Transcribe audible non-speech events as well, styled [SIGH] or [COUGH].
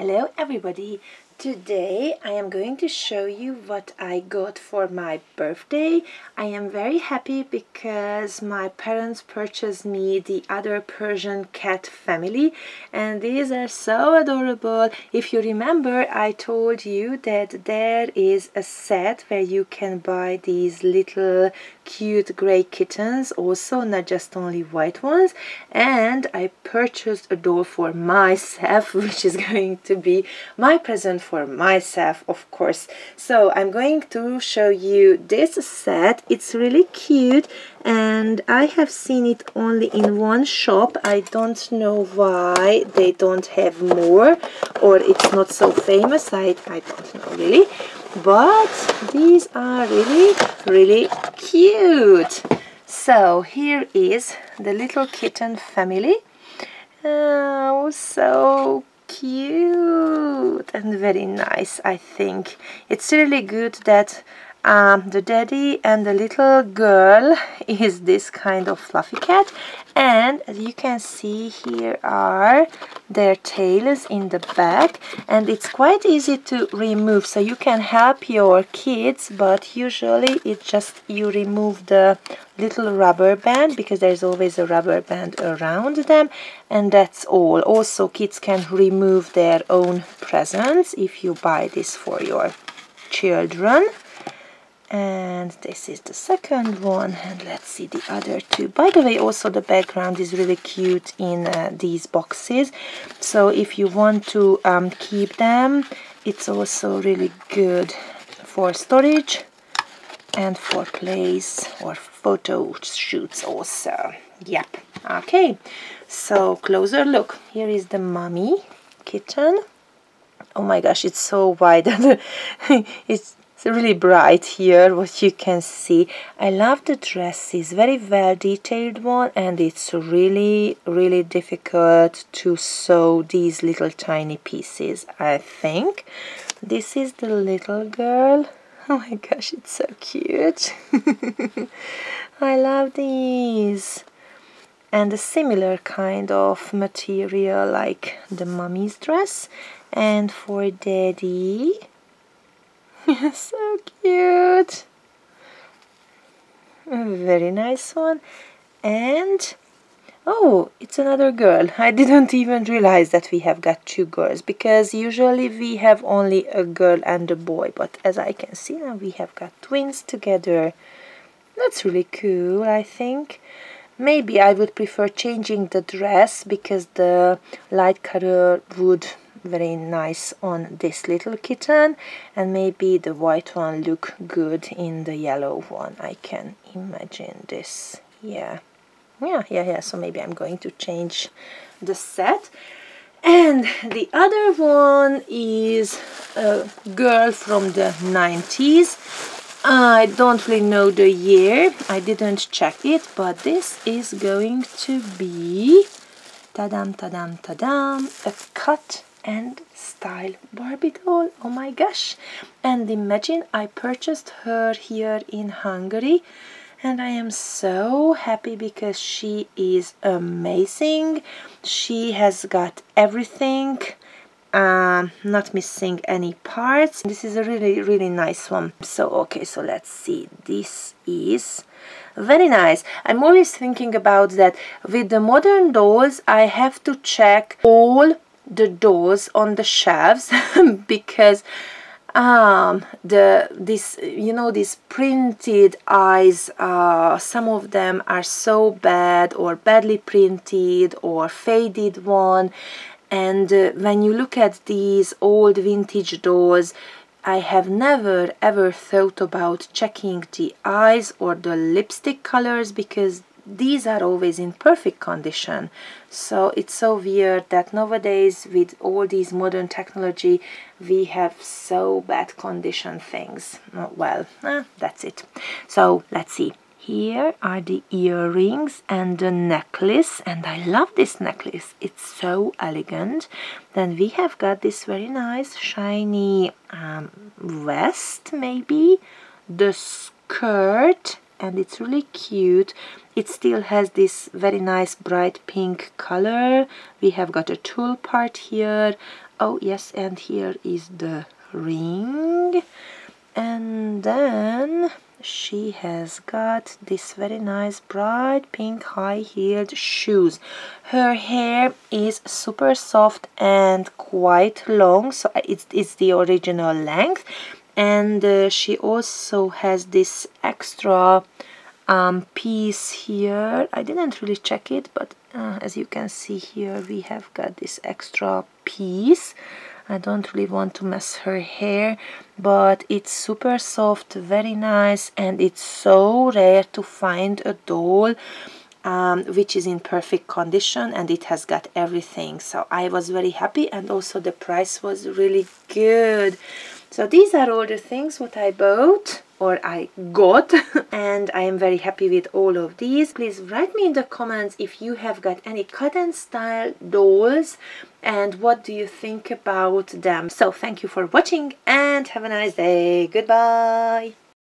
Hello everybody! Today I am going to show you what I got for my birthday. I am very happy because my parents purchased me the other Persian cat family and these are so adorable. If you remember I told you that there is a set where you can buy these little cute gray kittens also not just only white ones and I purchased a doll for myself [LAUGHS] which is going to be my present for myself of course. So I'm going to show you this set. It's really cute and I have seen it only in one shop. I don't know why they don't have more or it's not so famous. I, I don't know really. But these are really really cute. So here is the little kitten family. Oh so cute and very nice I think. It's really good that um, the daddy and the little girl is this kind of fluffy cat. And as you can see here are their tails in the back. And it's quite easy to remove. So you can help your kids but usually it's just you remove the little rubber band because there's always a rubber band around them. And that's all. Also kids can remove their own presents if you buy this for your children and this is the second one and let's see the other two. By the way also the background is really cute in uh, these boxes. So if you want to um, keep them it's also really good for storage and for plays or photo shoots also. Yep. Okay. So closer look. Here is the mummy kitten oh my gosh it's so wide. [LAUGHS] It's it's really bright here what you can see. I love the dresses very well detailed one and it's really really difficult to sew these little tiny pieces I think. This is the little girl. [LAUGHS] Oh my gosh it's so cute. [LAUGHS] I love these. And a similar kind of material like the mummy's dress. And for daddy [LAUGHS] so cute. A very nice one. And oh, it's another girl. I didn't even realize that we have got two girls because usually we have only a girl and a boy. But as I can see now, we have got twins together. That's really cool, I think. Maybe I would prefer changing the dress because the light color would very nice on this little kitten and maybe the white one look good in the yellow one. I can imagine this. Yeah. Yeah yeah yeah. So maybe I'm going to change the set. And the other one is a girl from the 90s I don't really know the year. I didn't check it but this is going to be tadam tadam tadam a cut and style Barbie doll. Oh my gosh. And imagine I purchased her here in Hungary. And I am so happy because she is amazing. She has got everything. Um, not missing any parts. This is a really really nice one. So okay so let's see. This is very nice. I'm always thinking about that. With the modern dolls I have to check all the doors on the shelves [LAUGHS] because um the this you know these printed eyes uh some of them are so bad or badly printed or faded one. And uh, when you look at these old vintage doors I have never ever thought about checking the eyes or the lipstick colors because these are always in perfect condition. So it's so weird that nowadays with all these modern technology we have so bad condition things. Oh, well eh, that's it. So let's see. Here are the earrings and the necklace and I love this necklace. It's so elegant. Then we have got this very nice shiny um, vest maybe. The skirt and it's really cute. It still has this very nice bright pink color. We have got a tulle part here. Oh yes and here is the ring. And then she has got this very nice bright pink high-heeled shoes. Her hair is super soft and quite long so it's, it's the original length and uh, she also has this extra um, piece here. I didn't really check it but uh, as you can see here we have got this extra piece. I don't really want to mess her hair but it's super soft very nice and it's so rare to find a doll um, which is in perfect condition and it has got everything. So I was very happy and also the price was really good so these are all the things what I bought or I got [LAUGHS] and I am very happy with all of these. Please write me in the comments if you have got any cut and style dolls and what do you think about them. So thank you for watching and have a nice day. Goodbye.